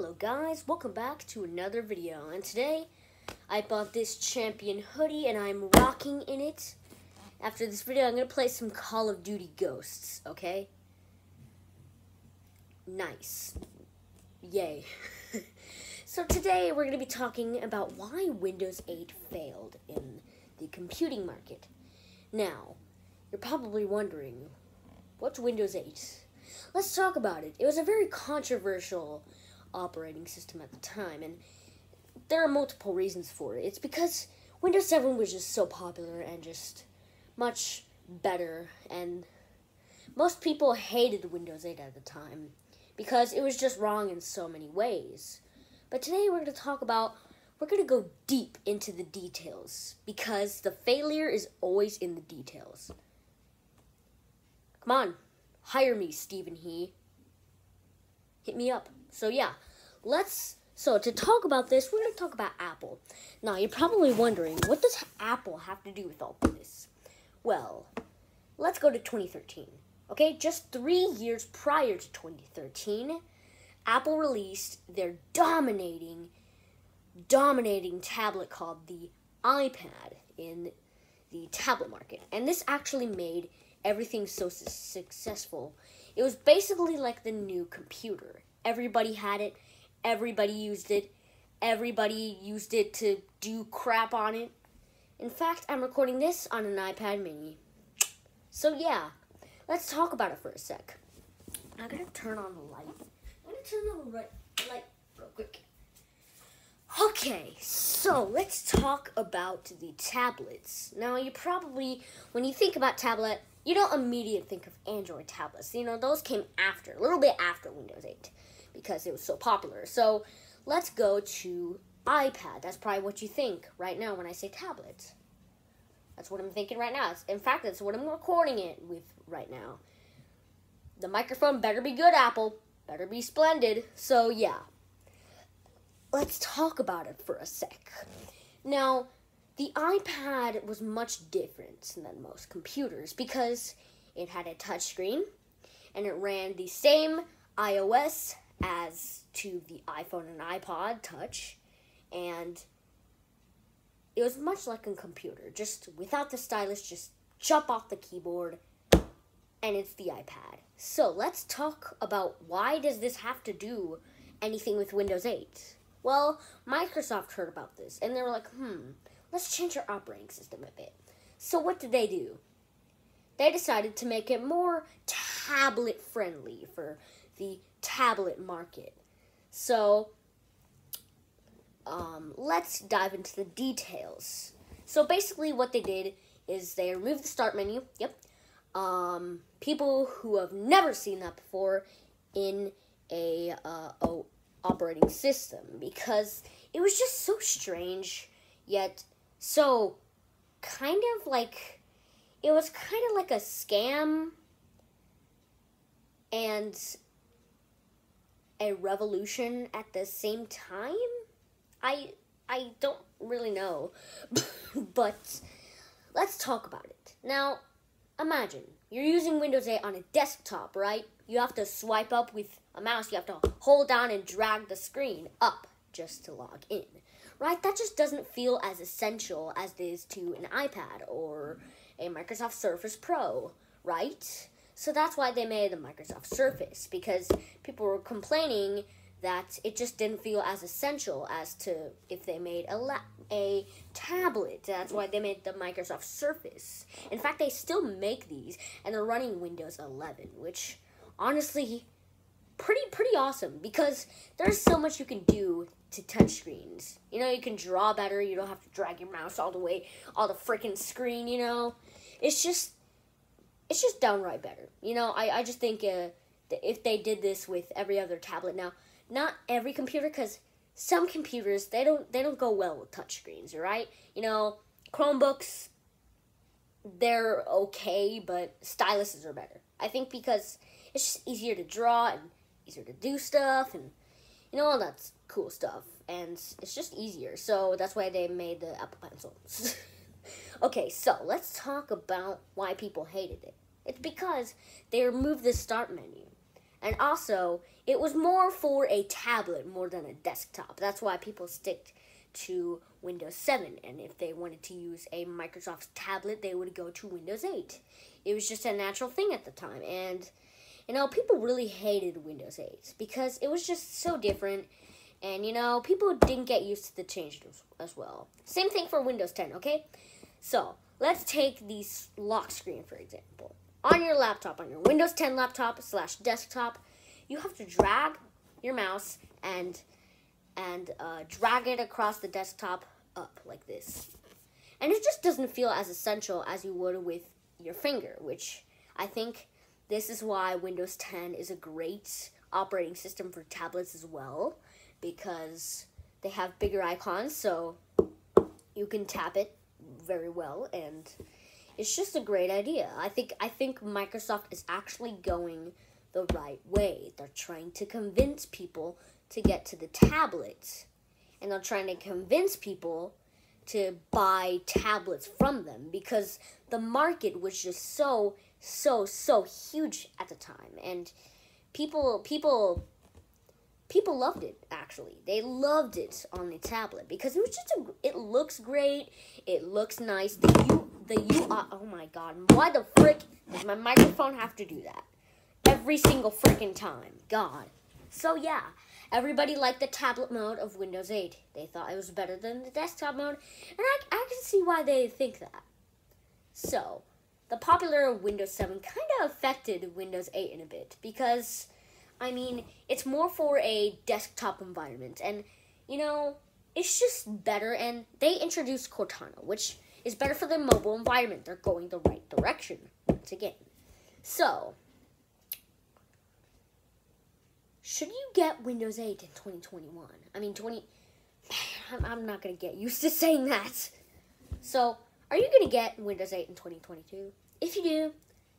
Hello guys, welcome back to another video and today I bought this champion hoodie and I'm rocking in it. After this video I'm going to play some Call of Duty Ghosts, okay? Nice. Yay. so today we're going to be talking about why Windows 8 failed in the computing market. Now, you're probably wondering, what's Windows 8? Let's talk about it. It was a very controversial operating system at the time, and there are multiple reasons for it. It's because Windows 7 was just so popular and just much better, and most people hated Windows 8 at the time because it was just wrong in so many ways. But today we're going to talk about, we're going to go deep into the details because the failure is always in the details. Come on, hire me, Stephen He. Hit me up. So yeah, let's so to talk about this, we're going to talk about Apple. Now, you're probably wondering, what does Apple have to do with all this? Well, let's go to 2013. Okay, just 3 years prior to 2013, Apple released their dominating dominating tablet called the iPad in the tablet market. And this actually made everything so su- successful. It was basically like the new computer. Everybody had it, everybody used it, everybody used it to do crap on it. In fact, I'm recording this on an iPad mini. So, yeah, let's talk about it for a sec. I'm gonna turn on the light. I'm gonna turn on the right, light real quick. Okay, so let's talk about the tablets. Now, you probably, when you think about tablet, you don't immediately think of Android tablets. You know, those came after, a little bit after Windows 8 because it was so popular. So let's go to iPad. That's probably what you think right now when I say tablet. That's what I'm thinking right now. In fact, that's what I'm recording it with right now. The microphone better be good, Apple. Better be splendid. So, yeah. Let's talk about it for a sec. Now, the iPad was much different than most computers because it had a touchscreen and it ran the same iOS as to the iPhone and iPod Touch, and it was much like a computer, just without the stylus, just jump off the keyboard, and it's the iPad. So let's talk about why does this have to do anything with Windows 8? Well, Microsoft heard about this, and they were like, hmm, let's change our operating system a bit. So, what did they do? They decided to make it more tablet friendly for the tablet market. So, um, let's dive into the details. So, basically, what they did is they removed the start menu. Yep. Um, people who have never seen that before in a, uh, a operating system because it was just so strange yet so, kind of like, it was kind of like a scam and a revolution at the same time. I I don't really know, but let's talk about it. Now, imagine you're using Windows 8 on a desktop, right? You have to swipe up with a mouse. You have to hold down and drag the screen up just to log in right? That just doesn't feel as essential as it is to an iPad or a Microsoft Surface Pro, right? So that's why they made the Microsoft Surface because people were complaining that it just didn't feel as essential as to if they made a la- a tablet. That's why they made the Microsoft Surface. In fact, they still make these and they're running Windows 11, which honestly pretty pretty awesome because there's so much you can do to touchscreens. You know, you can draw better. You don't have to drag your mouse all the way, all the freaking screen. You know, it's just, it's just downright better. You know, I I just think uh, if they did this with every other tablet now, not every computer, because some computers they don't they don't go well with touchscreens. Right? You know, Chromebooks, they're okay, but styluses are better. I think because it's just easier to draw and easier to do stuff and you know all that cool stuff and it's just easier so that's why they made the apple pencil okay so let's talk about why people hated it it's because they removed the start menu and also it was more for a tablet more than a desktop. That's why people stick to Windows 7. And if they wanted to use a Microsoft tablet, they would go to Windows 8. It was just a natural thing at the time. And, you know, people really hated Windows 8 because it was just so different. And, you know, people didn't get used to the changes as well. Same thing for Windows 10, okay? So, let's take the lock screen, for example. On your laptop, on your Windows 10 laptop slash desktop, you have to drag your mouse and and uh, drag it across the desktop up like this. And it just doesn't feel as essential as you would with your finger, which I think this is why Windows 10 is a great operating system for tablets as well, because they have bigger icons, so you can tap it very well, and it's just a great idea. I think I think Microsoft is actually going the right way. They're trying to convince people to get to the tablets, and they're trying to convince people to buy tablets from them because the market was just so so so huge at the time. And people people people loved it actually. They loved it on the tablet because it was just a, it looks great. It looks nice. The u the u oh my god. Why the frick does my microphone have to do that? Every single freaking time. God. So yeah. Everybody liked the tablet mode of Windows 8. They thought it was better than the desktop mode, and I, I can see why they think that. So, the popular Windows 7 kind of affected Windows 8 in a bit because, I mean, it's more for a desktop environment, and, you know, it's just better, and they introduced Cortana, which is better for the mobile environment. They're going the right direction once again. So, should you get Windows 8 in 2021? I mean, 20. I'm, not to get used to saying that. So, are you going to get Windows 8 in 2022? If you do,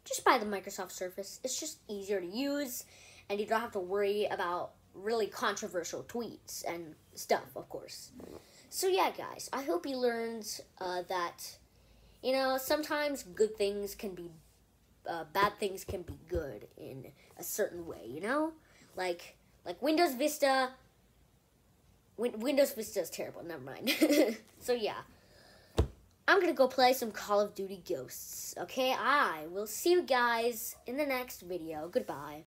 just buy the Microsoft Surface. It's just easier to use, and you don't have to worry about really controversial tweets and stuff, of course. So, yeah, guys, I hope you learned uh, that, you know, sometimes good things can be, uh, bad things can be good in a certain way, you know? like like Windows Vista. Win- Windows Vista is terrible. Never mind. so yeah, I'm gonna go play some Call of Duty Ghosts. Okay, I will see you guys in the next video. Goodbye.